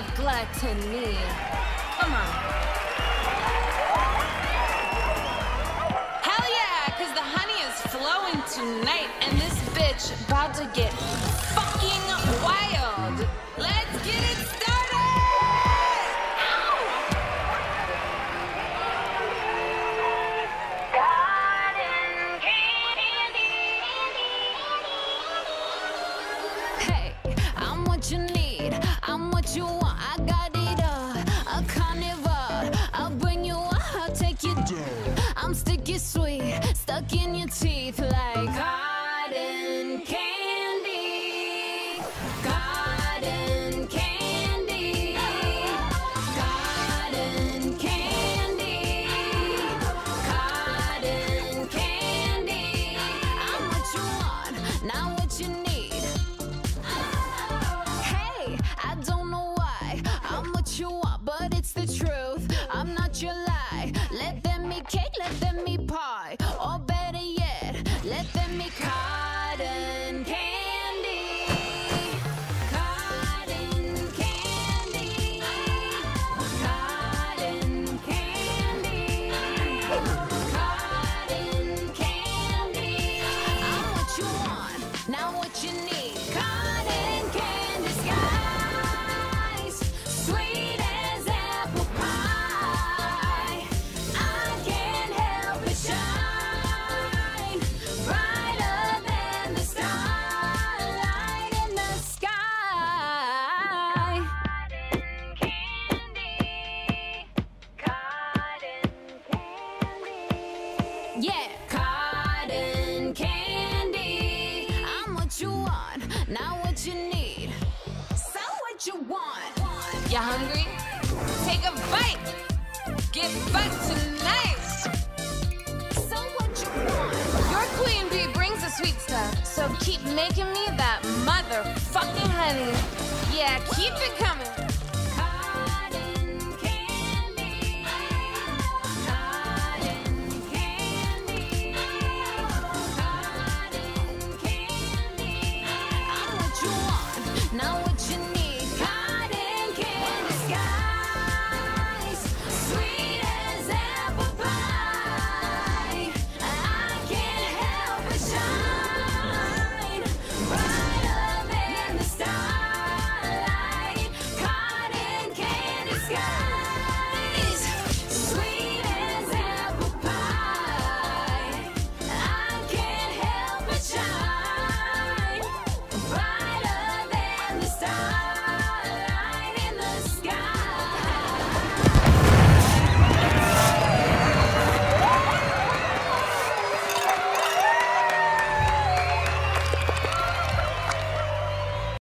to need. Come on. Hell yeah, cause the honey is flowing tonight, and this bitch about to get fucking wild. Let's get it started! Hey, I'm what you need. What you want. I got it all. A carnival. I'll bring you up. I'll take you down. I'm sticky sweet, stuck in your teeth like cotton you want, but it's the truth. I'm not your lie. Let them eat cake, let them eat pie, or better yet, let them eat cotton candy. Cotton candy. Cotton candy. Cotton candy. I'm what you want, not what you need. Yeah, cotton candy. I'm what you want, not what you need. So what you want? You hungry? Take a bite! Get fucked tonight! So what you want? Your queen bee brings the sweet stuff, so keep making me that motherfucking honey. Yeah, keep it coming.